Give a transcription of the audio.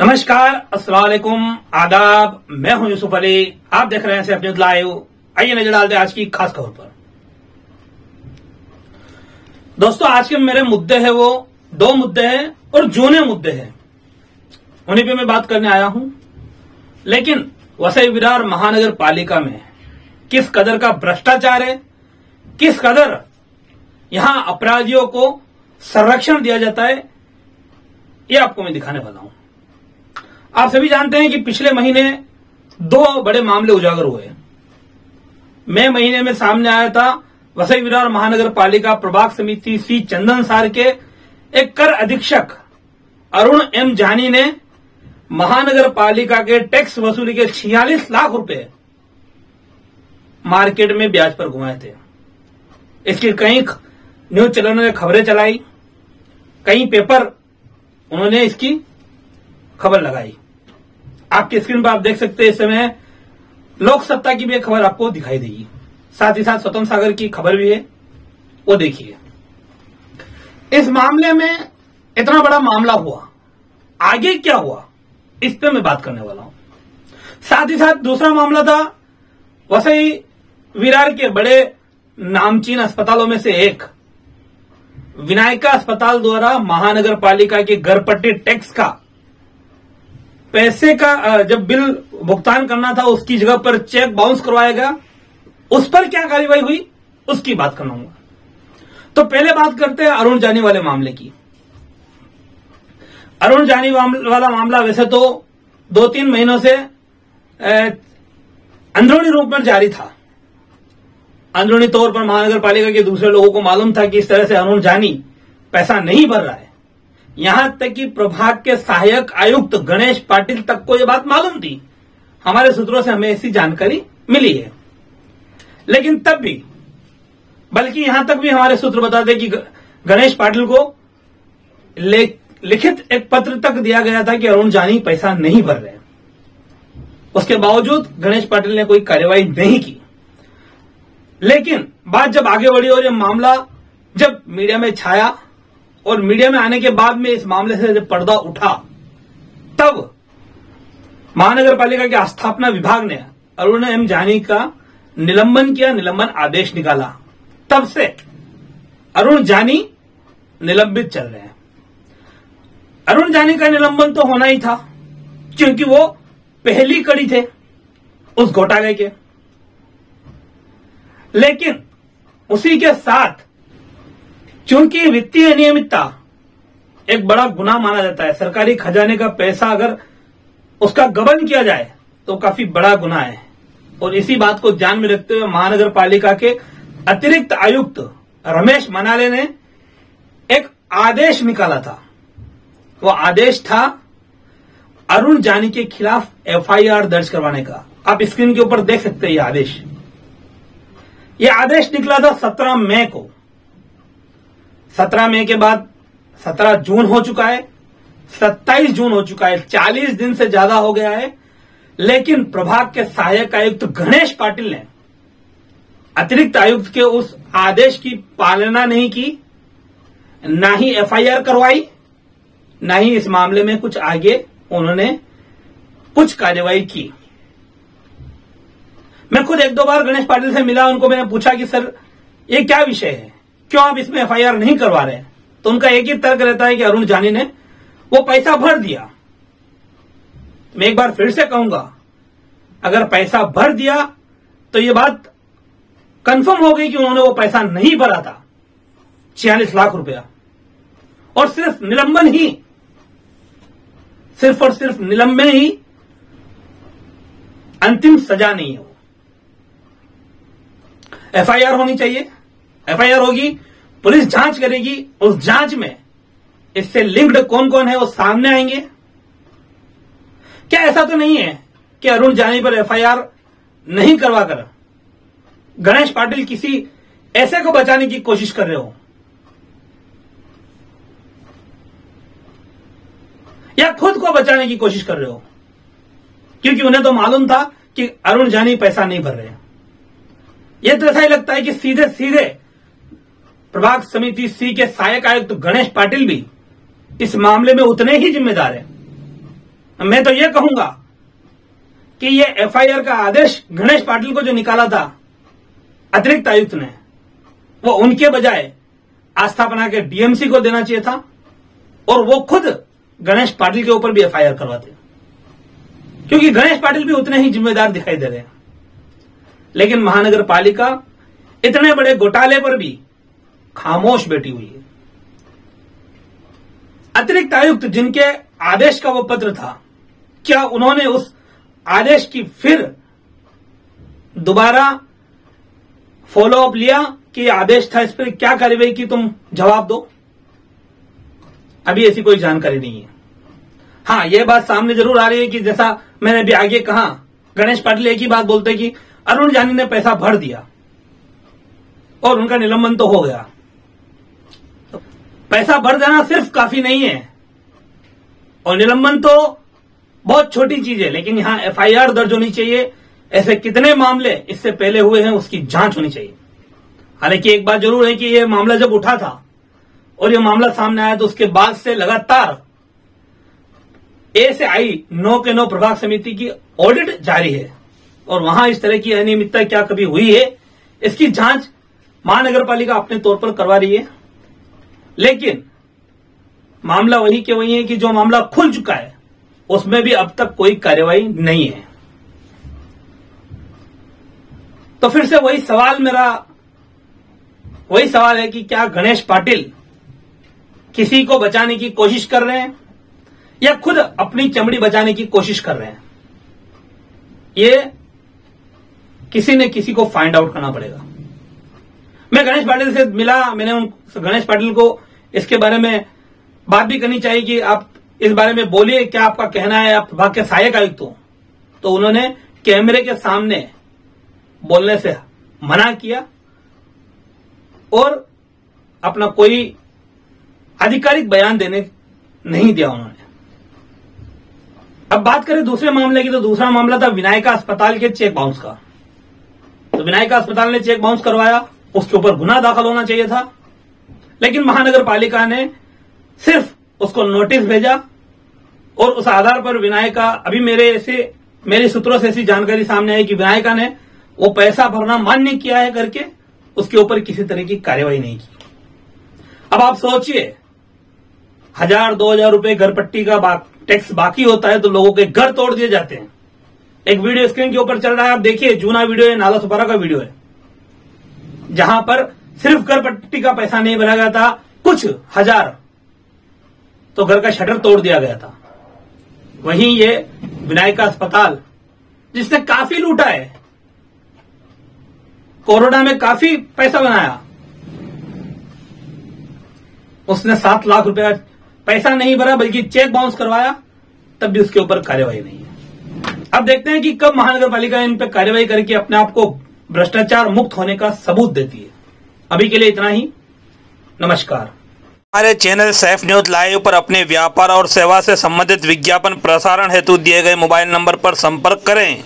नमस्कार वालेकुम आदाब, मैं हूँ यूसुफ अली। आप देख रहे हैं सेफ़ न्यूज़ लाइव। आइए नज़र डालते आज की खास खबर पर। दोस्तों, आज के मेरे मुद्दे हैं वो, दो मुद्दे हैं और जूने मुद्दे हैं। उन्हीं पे मैं बात करने आया हूँ। लेकिन वसई विरार महानगर पालिका में किस कदर का भ्रष्टाचार है, किस कदर यहाँ अपराधियों को संरक्षण दिया जाता है, ये आपको मैं दिखाने वाला हूँ। आप सभी जानते हैं कि पिछले महीने दो बड़े मामले उजागर हुए मई महीने में सामने आया था वसई विरार महानगर पालिका प्रभाग समिति सी चंदन सार के। एक कर अधीक्षक अरुण एम जानी ने महानगर पालिका के टैक्स वसूली के 46 लाख रुपए मार्केट में ब्याज पर घुमाए थे। इसकी कई न्यूज़ चैनलों ने खबरें चलाई, कई पेपर उन्होंने इसकी खबर लगाई। आपकी स्क्रीन पर आप देख सकते हैं इस समय लोक सत्ता की भी एक खबर आपको दिखाई देगी। साथ ही साथ स्वतंत्र सागर की खबर भी है। वो देखिए। इस मामले में इतना बड़ा मामला हुआ। आगे क्या हुआ? इस पे मैं बात करने वाला हूँ। साथ ही साथ दूसरा मामला था, वसई विरार के बड़े नामचीन अस्पतालों में से एक। विनायका अस्पताल द्वारा महानगर पालिका के घरपट्टी टैक्स का पैसे का जब बिल भुगतान करना था, उसकी जगह पर चेक बाउंस करवाया गया, उस पर क्या कार्रवाई हुई? उसकी बात करना तो पहले बात करते हैं अरुण जानी वाले मामले की। अरुण जानी वाला मामला वैसे तो दो तीन महीनों से अंदरूनी रूप में जारी था। अंदरूनी तौर पर महानगर पालिका के दूसरे लोगों को मालूम था कि इस तरह से अरुण जानी पैसा नहीं भर रहा है। यहाँ तक कि प्रभाग के सहायक आयुक्त गणेश पाटिल तक को यह बात मालूम थी। हमारे सूत्रों से हमें ऐसी जानकारी मिली है। लेकिन तब भी, बल्कि यहाँ तक भी हमारे सूत्र बताते कि गणेश पाटिल को लिखित एक पत्र तक दिया गया था कि अरुण जानी पैसा नहीं भर रहे उसके बावजूद गणेश पाटिल ने कोई कार्यवाही नहीं की। लेकिन बात जब आगे बढ़ी और यह मामला जब मीडिया में छाया और मीडिया में आने के बाद में इस मामले से जब पर्दा उठा, तब महानगर पालिका के स्थापना विभाग ने अरुण एम जानी का निलंबन किया, निलंबन आदेश निकाला। तब से अरुण जानी निलंबित चल रहे हैं। अरुण जानी का निलंबन तो होना ही था, क्योंकि वो पहली कड़ी थे उस घोटाले के। लेकिन उसी के साथ चूँकि वित्तीय अनियमितता एक बड़ा गुना माना जाता है, सरकारी खजाने का पैसा अगर उसका गबन किया जाए तो काफ़ी बड़ा गुना है। और इसी बात को ध्यान में रखते हुए महानगर पालिका के अतिरिक्त आयुक्त रमेश मनाले ने एक आदेश निकाला था। वो आदेश था अरुण जानी के खिलाफ एफआईआर दर्ज करवाने का। आप स्क्रीन के ऊपर देख सकते हैं ये आदेश। ये आदेश निकला था सत्रह मई को। सत्रह मई के बाद सत्रह जून हो चुका है, सत्ताईस जून हो चुका है, चालीस दिन से ज़्यादा हो गया है, लेकिन प्रभाग के सहायक आयुक्त गणेश पाटिल ने अतिरिक्त आयुक्त के उस आदेश की पालना नहीं की, ना ही एफआईआर करवाई, ना ही इस मामले में कुछ आगे उन्होंने कुछ कार्यवाही की। मैं खुद एक दो बार गणेश पाटिल से मिला, उनको मैंने पूछा कि, सर, ये क्या विषय है? क्यों आप इसमें एफआईआर नहीं करवा रहे? तो उनका एक ही तर्क रहता है कि अरुण जानी ने वो पैसा भर दिया। मैं एक बार फिर से कहूँगा, अगर पैसा भर दिया तो ये बात कंफर्म हो गई कि उन्होंने वो पैसा नहीं भरा था। छियालीस लाख रुपया। और सिर्फ़ निलंबन ही, सिर्फ़ और सिर्फ़ निलंबन ही अंतिम सजा नहीं है वो। एफआईआर होनी चाहिए। एफआईआर होगी, पुलिस जाँच करेगी, उस जाँच में इससे लिंक्ड कौन कौन है वो सामने आएँगे। क्या ऐसा तो नहीं है कि अरुण जानी पर एफआईआर नहीं करवाकर गणेश पाटिल किसी ऐसे को बचाने की कोशिश कर रहे हो? या खुद को बचाने की कोशिश कर रहे हो? क्योंकि उन्हें तो मालूम था कि अरुण जानी पैसा नहीं भर रहे। यह तो ऐसा ही लगता है कि सीधे सीधे प्रभाग समिति सी के सहायक आयुक्त तो गणेश पाटिल भी इस मामले में उतने ही जिम्मेदार हैं। मैं तो यह कहूँगा कि यह एफआईआर का आदेश गणेश पाटिल को जो निकाला था, अतिरिक्त आयुक्त ने, वो उनके बजाय आस्थापना के डीएमसी को देना चाहिए था और वो खुद गणेश पाटिल के ऊपर भी एफआईआर करवाते क्योंकि गणेश पाटिल भी उतने ही जिम्मेदार दिखाई दे रहे हैं। लेकिन महानगर पालिका इतने बड़े घोटाले पर भी खामोश बैठी हुई है। अतिरिक्त आयुक्त जिनके आदेश का वो पत्र था, क्या उन्होंने उस आदेश की फिर दोबारा फॉलो अप लिया कि आदेश था, इस पर क्या कार्रवाई की तुम जवाब दो? अभी ऐसी कोई जानकारी नहीं है। हाँ यह बात सामने ज़रूर आ रही है कि जैसा मैंने अभी आगे कहा, गणेश पाटिल एक ही बात बोलते कि अरुण जानी ने पैसा भर दिया और उनका निलंबन तो हो गया। पैसा भर देना सिर्फ़ काफ़ी नहीं है। और निलंबन तो बहुत छोटी चीज़ है, लेकिन यहाँ एफआईआर दर्ज होनी चाहिए। ऐसे कितने मामले इससे पहले हुए हैं, उसकी जाँच होनी चाहिए। हालाँकि एक बात ज़रूर है कि यह मामला जब उठा था, और यह मामला सामने आया तो उसके बाद से लगातार ए से आई नौ के नौ प्रभाग समिति की ऑडिट जारी है। और वहाँ इस तरह की अनियमितता क्या कभी हुई है, इसकी जाँच महानगर पालिका अपने तौर पर करवा रही है। लेकिन, मामला वही के वही है कि जो मामला खुल चुका है, उसमें भी अब तक कोई कार्रवाई नहीं है। तो फिर से वही सवाल मेरा, वही सवाल है कि क्या गणेश पाटिल किसी को बचाने की कोशिश कर रहे हैं, या खुद अपनी चमड़ी बचाने की कोशिश कर रहे हैं? ये किसी ने किसी को फाइंड आउट करना पड़ेगा। मैं गणेश पाटिल से मिला, मैंने उन, गणेश पाटिल को इसके बारे में बात भी करनी चाहिए कि आप इस बारे में बोलिए क्या आपका कहना है, आप विभाग के सहायक आयुक्त हो। तो उन्होंने कैमरे के सामने बोलने से मना किया और अपना कोई आधिकारिक बयान देने नहीं दिया उन्होंने। अब बात करें दूसरे मामले की तो दूसरा मामला था विनायका अस्पताल के चेक बाउंस का। तो विनायका अस्पताल ने चेक बाउंस करवाया, उसके ऊपर गुना दाखिल होना चाहिए था। लेकिन महानगर पालिका ने सिर्फ़ उसको नोटिस भेजा और उस आधार पर विनायका अभी मेरे ऐसे मेरे सूत्रों से ऐसी जानकारी सामने आई कि विनायका ने वो पैसा भरना मान्य किया है करके उसके ऊपर किसी तरह की कार्यवाही नहीं की। अब आप सोचिए हज़ार दो हज़ार रुपये घर पट्टी का बा, टैक्स बाकी होता है तो लोगों के घर तोड़ दिए जाते हैं। एक वीडियो स्क्रीन के ऊपर चल रहा है आप देखिए जूना वीडियो है नाला सुपारा का वीडियो है। जहाँ पर सिर्फ़ घर पट्टी का पैसा नहीं भरा गया था, कुछ हज़ार। तो घर का शटर तोड़ दिया गया था। वहीं ये विनायका अस्पताल, जिसने काफ़ी लूटा है, कोरोना में काफ़ी पैसा बनाया। उसने सात लाख रुपया पैसा नहीं भरा, बल्कि चेक बाउंस करवाया, तब भी उसके ऊपर कार्यवाही नहीं है। अब देखते हैं कि कब महानगर पालिका इन पर कार्यवाही करके अपने आप को भ्रष्टाचार मुक्त होने का सबूत देती है। अभी के लिए इतना ही। नमस्कार। हमारे चैनल सैफ न्यूज़ लाइव पर अपने व्यापार और सेवा से संबंधित विज्ञापन प्रसारण हेतु दिए गए मोबाइल नंबर पर संपर्क करें।